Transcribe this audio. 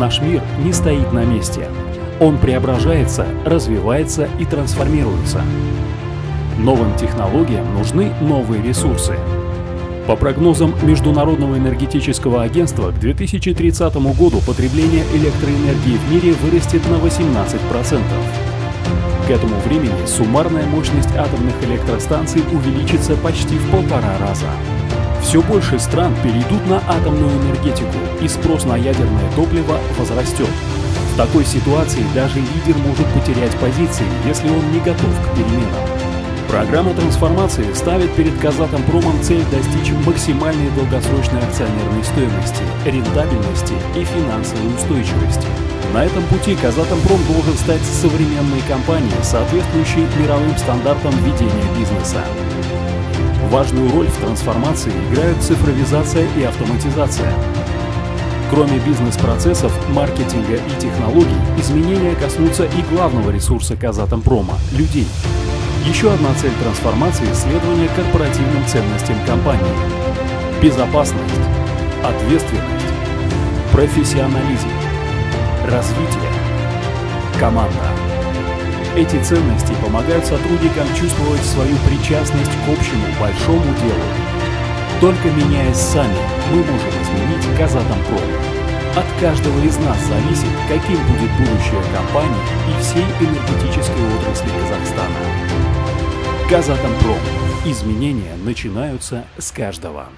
Наш мир не стоит на месте. Он преображается, развивается и трансформируется. Новым технологиям нужны новые ресурсы. По прогнозам Международного энергетического агентства, к 2030 году потребление электроэнергии в мире вырастет на 18%. К этому времени суммарная мощность атомных электростанций увеличится почти в полтора раза. Все больше стран перейдут на атомную энергетику, и спрос на ядерное топливо возрастет. В такой ситуации даже лидер может потерять позиции, если он не готов к переменам. Программа трансформации ставит перед Казатомпромом цель достичь максимальной долгосрочной акционерной стоимости, рентабельности и финансовой устойчивости. На этом пути Казатомпром должен стать современной компанией, соответствующей мировым стандартам ведения бизнеса. Важную роль в трансформации играют цифровизация и автоматизация. Кроме бизнес-процессов, маркетинга и технологий, изменения коснутся и главного ресурса Казатомпрома – людей. Еще одна цель трансформации – следование корпоративным ценностям компании. Безопасность, ответственность, профессионализм, развитие, команда. Эти ценности помогают сотрудникам чувствовать свою причастность к общему большому делу. Только меняясь сами, мы можем изменить Казатомпром. От каждого из нас зависит, каким будет будущее компании и всей энергетической отрасли Казахстана. Казатомпром. Изменения начинаются с каждого.